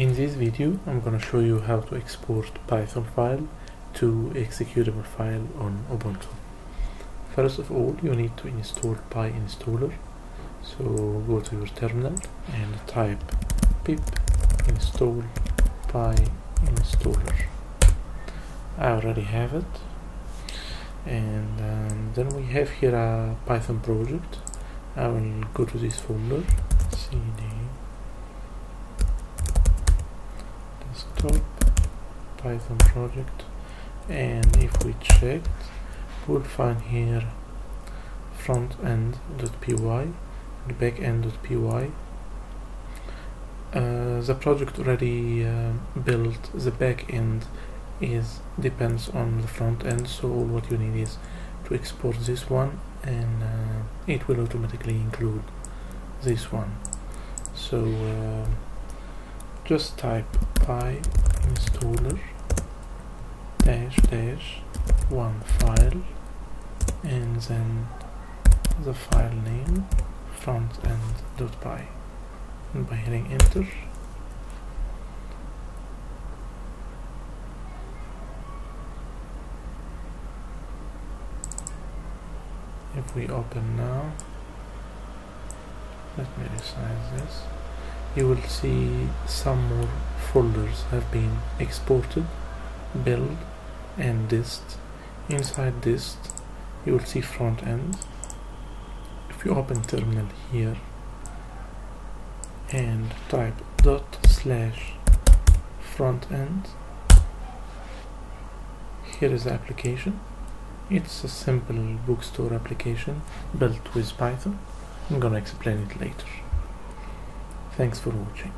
In this video I'm gonna show you how to export Python file to executable file on Ubuntu. First of all you need to install PyInstaller so go to your terminal and type pip install PyInstaller. I already have it and um, then we have here a Python project. I will go to this folder cd python project. And if we check we'll find here front end.py and back end.py uh, the project already uh, built the back end is depends on the front end so what you need is to export this one and uh, it will automatically include this one. So uh, just type py installer dash dash one file and then the file name front end.py and by hitting enter. If we open now let me resize this. You will see some more folders have been exported build and dist inside dist you will see front end. If you open terminal here and type dot slash front end here is the application. It's a simple bookstore application built with Python. I'm gonna explain it later. Thanks for watching